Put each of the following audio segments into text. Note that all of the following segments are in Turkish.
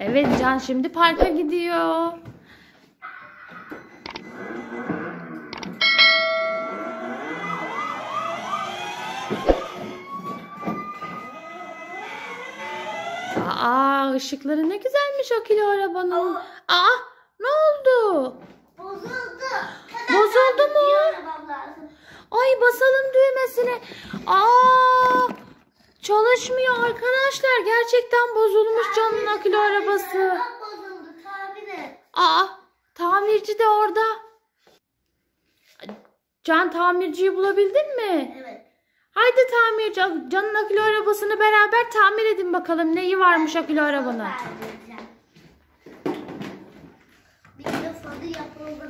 Evet Can şimdi parka gidiyor. Aa ışıkları ne güzelmiş o kilo arabanın. Aa ne oldu? Bozuldu. Bozuldu çalışmıyor arkadaşlar. Gerçekten bozulmuş canın akülü arabası. Bozuldu. Tahmin et. Aa tamirci de orada. Can tamirciyi bulabildin mi? Evet. Haydi tamirci canın akülü arabasını beraber tamir edin bakalım. Neyi varmış akülü arabanın?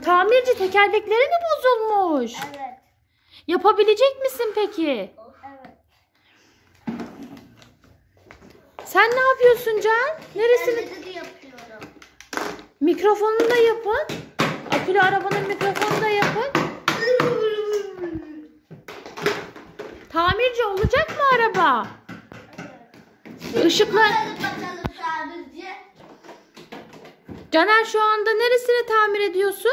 Tamirci tekerlekleri mi bozulmuş? Evet. Yapabilecek misin peki? Evet. Sen ne yapıyorsun Can? Neresini? De yapıyorum. Mikrofonunu da yapın. Akülü arabanın mikrofonunu da yapın. Tamirci olacak mı araba? Işıklar. Bakalım tamirci. Caner şu anda neresini tamir ediyorsun?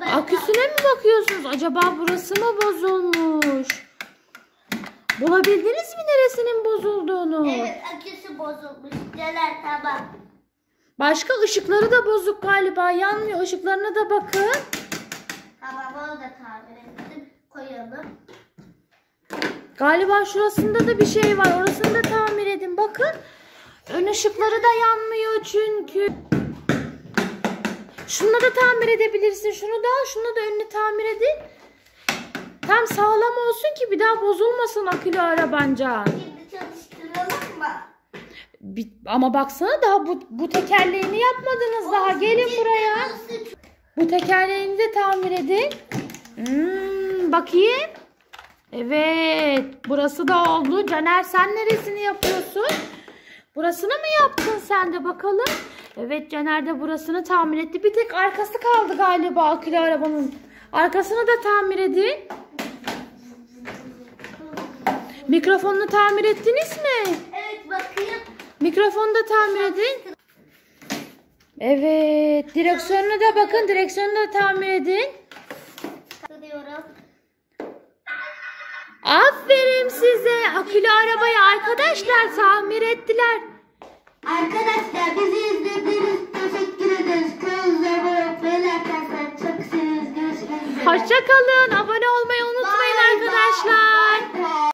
Ben Aküsüne mi bakıyorsunuz? Acaba burası mı bozulmuş? Bulabildiniz mi neresinin bozulduğunu? Evet aküsü bozulmuş. Neler tamam. Başka ışıkları da bozuk galiba. Yanmıyor. Işıklarına da bakın. Tamam onu da tamir ettim. Koyalım. Galiba şurasında da bir şey var. Orasını da tamir edin. Bakın. Ön ışıkları da yanmıyor çünkü. Şunu da tamir edebilirsin. Şunu da şunu da önünü tamir edin. Tam sağlam olsun ki bir daha bozulmasın akülü arabanca. Şimdi çalıştıralım mı? Bir- ama baksana daha bu, bu tekerleğini yapmadınız daha. Gelin buraya. Bu tekerleğini de tamir edin. Hmm, bakayım. Evet. Burası da oldu. Caner sen neresini yapıyorsun? Burasını mı yaptın sen de bakalım? Evet Caner de burasını tamir etti. Bir tek arkası kaldı galiba akülü arabanın. Arkasını da tamir edin. Mikrofonunu tamir ettiniz mi? Evet bakayım. Mikrofonu da tamir edin. Evet. Direksiyonuna da bakın. Direksiyonunu da tamir edin. Aferin size. Akülü arabayı arkadaşlar tamir ettiler. Arkadaşlar bizi izlediğiniz teşekkür ederiz. Olmayı, like atmayı çok seviniz. Görüşmek üzere. Hoşçakalın. Abone olmayı unutmayın bye. arkadaşlar. Bye bye.